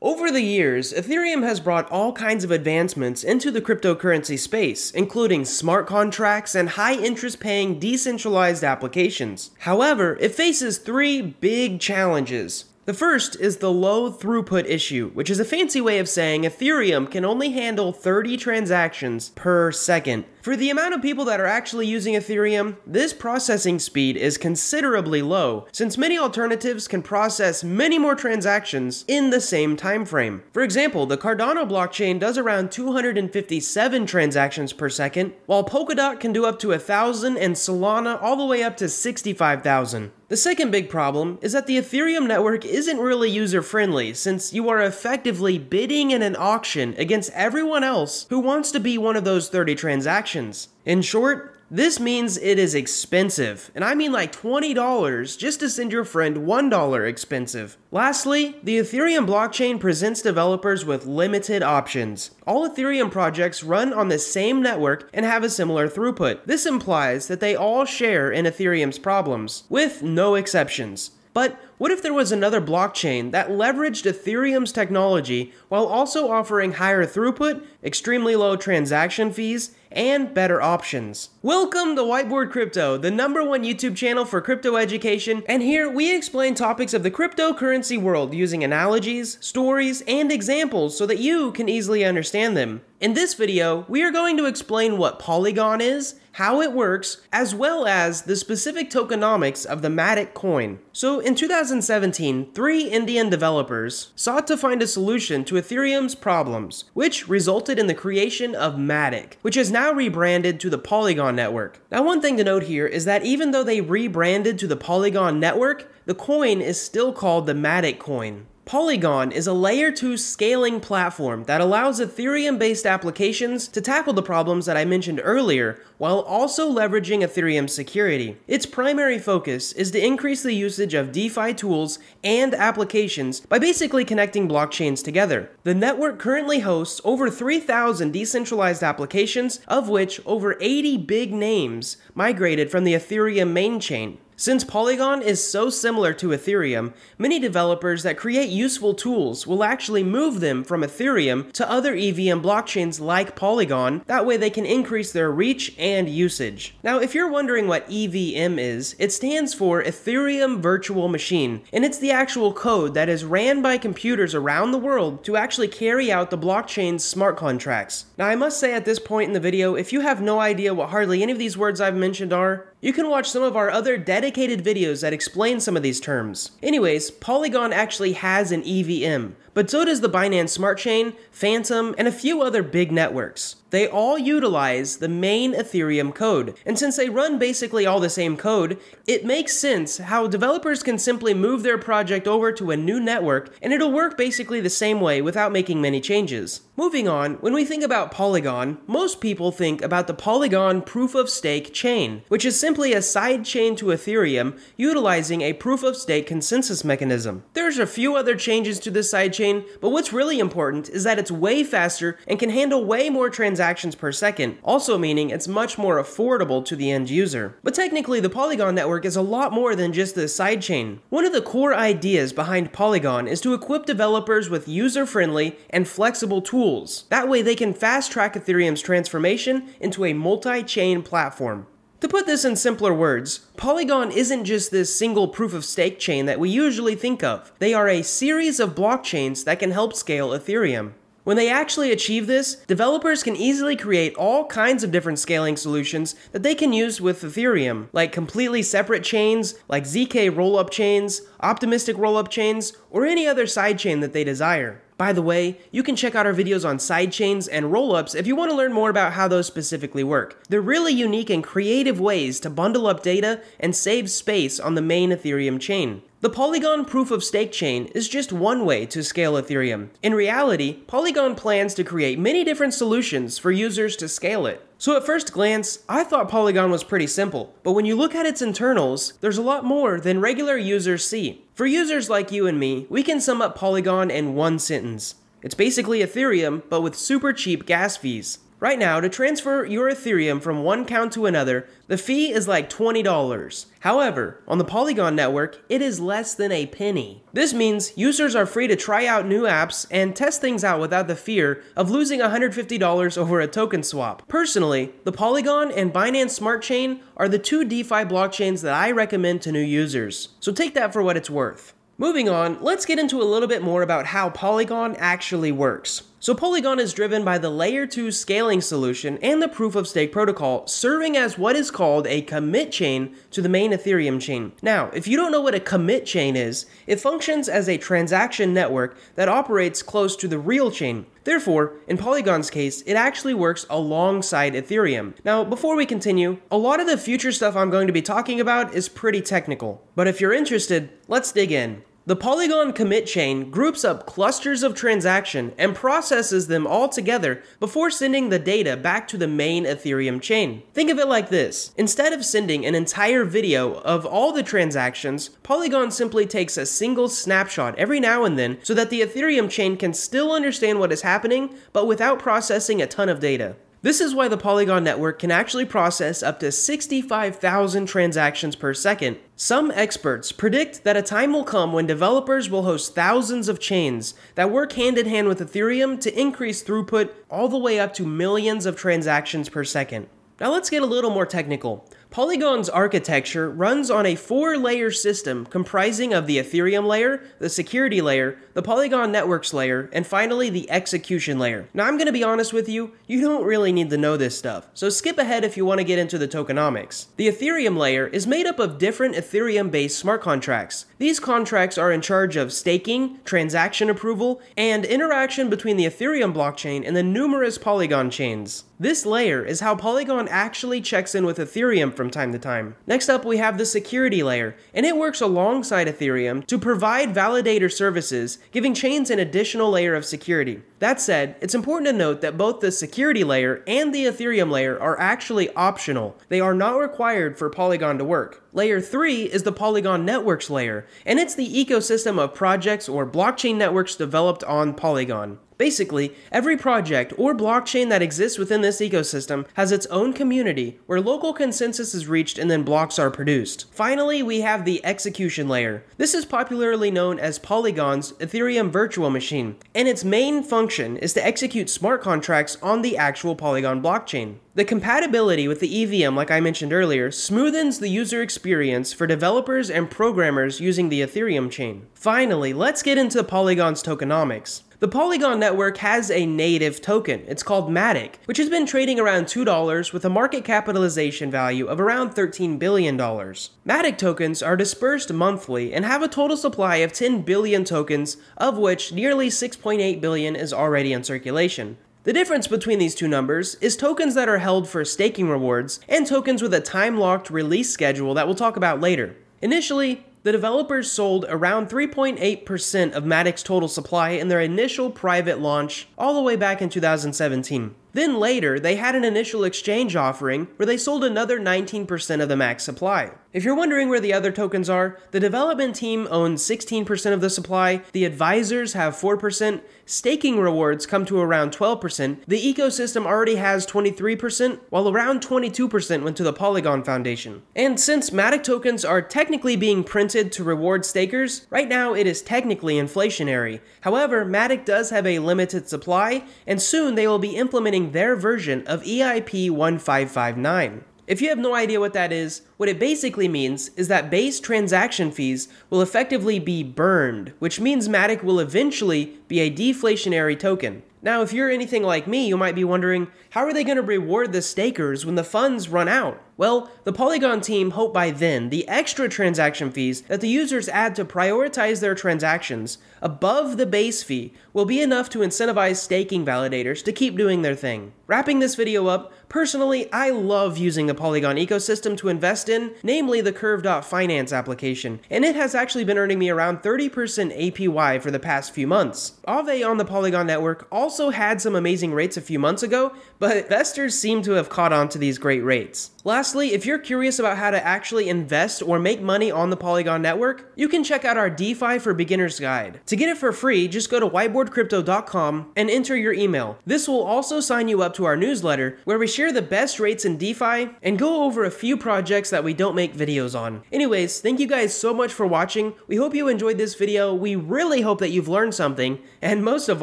Over the years, Ethereum has brought all kinds of advancements into the cryptocurrency space, including smart contracts and high interest paying decentralized applications. However, it faces three big challenges. The first is the low throughput issue, which is a fancy way of saying Ethereum can only handle 30 transactions per second. For the amount of people that are actually using Ethereum, this processing speed is considerably low, since many alternatives can process many more transactions in the same time frame. For example, the Cardano blockchain does around 257 transactions per second, while Polkadot can do up to 1,000 and Solana all the way up to 65,000. The second big problem is that the Ethereum network isn't really user friendly since you are effectively bidding in an auction against everyone else who wants to be one of those 30 transactions. In short, this means it is expensive, and I mean like $20 just to send your friend $1 expensive. Lastly, the Ethereum blockchain presents developers with limited options. All Ethereum projects run on the same network and have a similar throughput. This implies that they all share in Ethereum's problems, with no exceptions. But what if there was another blockchain that leveraged Ethereum's technology while also offering higher throughput, extremely low transaction fees, and better options? Welcome to Whiteboard Crypto, the number one YouTube channel for crypto education, and here we explain topics of the cryptocurrency world using analogies, stories, and examples so that you can easily understand them. In this video, we are going to explain what Polygon is, how it works, as well as the specific tokenomics of the Matic coin. So in 2017, three Indian developers sought to find a solution to Ethereum's problems, which resulted in the creation of Matic, which is now rebranded to the Polygon network. Now one thing to note here is that even though they rebranded to the Polygon network, the coin is still called the Matic coin. Polygon is a layer 2 scaling platform that allows Ethereum based applications to tackle the problems that I mentioned earlier while also leveraging Ethereum security. Its primary focus is to increase the usage of DeFi tools and applications by basically connecting blockchains together. The network currently hosts over 3,000 decentralized applications, of which over 80 big names migrated from the Ethereum main chain. Since Polygon is so similar to Ethereum, many developers that create useful tools will actually move them from Ethereum to other EVM blockchains like Polygon, that way they can increase their reach and usage. Now, if you're wondering what EVM is, it stands for Ethereum Virtual Machine, and it's the actual code that is ran by computers around the world to actually carry out the blockchain's smart contracts. Now, I must say at this point in the video, if you have no idea what hardly any of these words I've mentioned are, you can watch some of our other dedicated videos that explain some of these terms. Anyways, Polygon actually has an EVM, but so does the Binance Smart Chain, Fantom, and a few other big networks. They all utilize the main Ethereum code, and since they run basically all the same code, it makes sense how developers can simply move their project over to a new network and it'll work basically the same way without making many changes. Moving on, when we think about Polygon, most people think about the Polygon proof of stake chain, which is simply a side chain to Ethereum utilizing a proof of stake consensus mechanism. There's a few other changes to this side chain, but what's really important is that it's way faster and can handle way more transactions per second, also meaning it's much more affordable to the end user. But technically, the Polygon network is a lot more than just the sidechain. One of the core ideas behind Polygon is to equip developers with user-friendly and flexible tools. That way they can fast track Ethereum's transformation into a multi-chain platform. To put this in simpler words, Polygon isn't just this single proof of stake chain that we usually think of. They are a series of blockchains that can help scale Ethereum. When they actually achieve this, developers can easily create all kinds of different scaling solutions that they can use with Ethereum, like completely separate chains, like ZK rollup chains, optimistic rollup chains, or any other sidechain that they desire. By the way, you can check out our videos on sidechains and rollups if you want to learn more about how those specifically work. They're really unique and creative ways to bundle up data and save space on the main Ethereum chain. The Polygon proof of stake chain is just one way to scale Ethereum. In reality, Polygon plans to create many different solutions for users to scale it. So at first glance, I thought Polygon was pretty simple, but when you look at its internals, there's a lot more than regular users see. For users like you and me, we can sum up Polygon in one sentence. It's basically Ethereum, but with super cheap gas fees. Right now, to transfer your Ethereum from one account to another, the fee is like $20. However, on the Polygon network, it is less than a penny. This means users are free to try out new apps and test things out without the fear of losing $150 over a token swap. Personally, the Polygon and Binance Smart Chain are the two DeFi blockchains that I recommend to new users. So take that for what it's worth. Moving on, let's get into a little bit more about how Polygon actually works. So Polygon is driven by the layer 2 scaling solution and the proof of stake protocol, serving as what is called a commit chain to the main Ethereum chain. Now, if you don't know what a commit chain is, it functions as a transaction network that operates close to the real chain. Therefore, in Polygon's case, it actually works alongside Ethereum. Now, before we continue, a lot of the future stuff I'm going to be talking about is pretty technical. But if you're interested, let's dig in. The Polygon commit chain groups up clusters of transaction and processes them all together before sending the data back to the main Ethereum chain. Think of it like this. Instead of sending an entire video of all the transactions, Polygon simply takes a single snapshot every now and then so that the Ethereum chain can still understand what is happening, but without processing a ton of data. This is why the Polygon network can actually process up to 65,000 transactions per second. Some experts predict that a time will come when developers will host thousands of chains that work hand in hand with Ethereum to increase throughput all the way up to millions of transactions per second. Now let's get a little more technical. Polygon's architecture runs on a four layer system comprising of the Ethereum layer, the security layer, the Polygon networks layer, and finally the execution layer. Now, I'm going to be honest with you, you don't really need to know this stuff, so skip ahead if you want to get into the tokenomics. The Ethereum layer is made up of different Ethereum based smart contracts. These contracts are in charge of staking, transaction approval, and interaction between the Ethereum blockchain and the numerous Polygon chains. This layer is how Polygon actually checks in with Ethereum from time to time. Next up, we have the security layer, and it works alongside Ethereum to provide validator services, giving chains an additional layer of security. That said, it's important to note that both the security layer and the Ethereum layer are actually optional. They are not required for Polygon to work. Layer 3 is the Polygon Networks layer, and it's the ecosystem of projects or blockchain networks developed on Polygon. Basically, every project or blockchain that exists within this ecosystem has its own community where local consensus is reached and then blocks are produced. Finally, we have the execution layer. This is popularly known as Polygon's Ethereum virtual machine, and its main function is to execute smart contracts on the actual Polygon blockchain. The compatibility with the EVM, like I mentioned earlier, smoothens the user experience for developers and programmers using the Ethereum chain. Finally, let's get into Polygon's tokenomics. The Polygon network has a native token. It's called Matic, which has been trading around $2 with a market capitalization value of around $13 billion. Matic tokens are dispersed monthly and have a total supply of 10 billion tokens, of which nearly 6.8 billion is already in circulation. The difference between these two numbers is tokens that are held for staking rewards and tokens with a time locked release schedule that we'll talk about later. Initially, the developers sold around 3.8% of Matic's total supply in their initial private launch all the way back in 2017. Then later, they had an initial exchange offering where they sold another 19% of the max supply. If you're wondering where the other tokens are, the development team owns 16% of the supply, the advisors have 4%, staking rewards come to around 12%, the ecosystem already has 23%, while around 22% went to the Polygon Foundation. And since Matic tokens are technically being printed to reward stakers, right now it is technically inflationary. However, Matic does have a limited supply, and soon they will be implementing their version of EIP 1559. If you have no idea what that is, what it basically means is that base transaction fees will effectively be burned, which means Matic will eventually be a deflationary token. Now, if you're anything like me, you might be wondering, how are they going to reward the stakers when the funds run out? Well, the Polygon team hope by then the extra transaction fees that the users add to prioritize their transactions above the base fee will be enough to incentivize staking validators to keep doing their thing. Wrapping this video up, personally, I love using the Polygon ecosystem to invest in, namely the Curve.finance application, and it has actually been earning me around 30% APY for the past few months. Aave on the Polygon network also had some amazing rates a few months ago, but investors seem to have caught on to these great rates. Lastly, if you're curious about how to actually invest or make money on the Polygon network, you can check out our DeFi for Beginners guide. To get it for free, just go to whiteboardcrypto.com and enter your email. This will also sign you up to our newsletter where we share the best rates in DeFi and go over a few projects that we don't make videos on. Anyways, thank you guys so much for watching. We hope you enjoyed this video. We really hope that you've learned something. And most of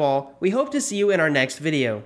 all, we hope to see you in our next video.